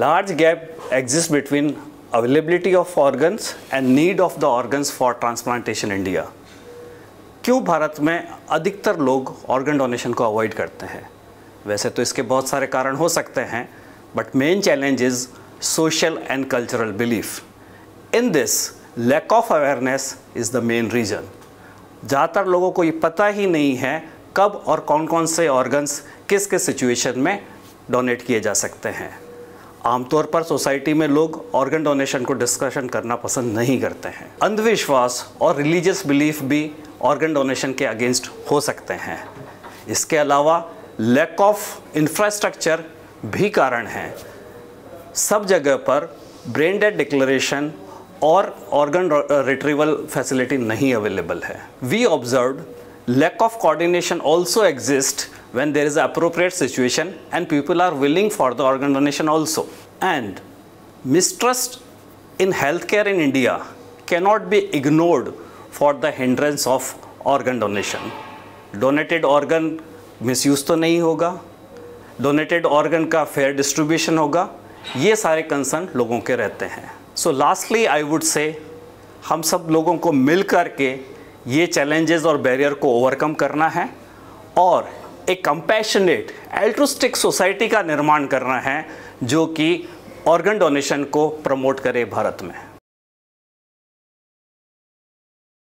large gap exists between availability of organs and need of the organs for transplantation in India. क्यों भारत में अधिकतर लोग organ donation को avoid करते हैं? वैसे तो इसके बहुत सारे कारण हो सकते हैं but main challenge is social and cultural belief in this lack of awareness is the main reason ज़्यादातर लोगों को ये पता ही नहीं है कब और कौन कौन से ऑर्गन्स किस किस सिचुएशन में डोनेट किए जा सकते हैं। आमतौर पर सोसाइटी में लोग ऑर्गन डोनेशन को डिस्कशन करना पसंद नहीं करते हैं। अंधविश्वास और रिलीजियस बिलीफ भी ऑर्गन डोनेशन के अगेंस्ट हो सकते हैं। इसके अलावा लैक ऑफ़ इंफ्रास्ट्रक्चर भी कारण है। सब जगह पर ब्रेन डेड डिक्लेरेशन और ऑर्गन रिट्रीवल फैसिलिटी नहीं अवेलेबल है। We observe lack of coordination also exist when there is an appropriate situation and people are willing for the organ donation also. And mistrust in healthcare in India cannot be ignored for the hindrance of organ donation. Donated organ misuse तो नहीं होगा donated organ का fair distribution होगा ये सारे concern लोगों के रहते हैं सो लास्टली आई वुड से हम सब लोगों को मिल कर ये चैलेंजेस और बैरियर को ओवरकम करना है और एक कंपैशनेट एल्ट्रोस्टिक सोसाइटी का निर्माण करना है, जो कि ऑर्गन डोनेशन को प्रमोट करे भारत में।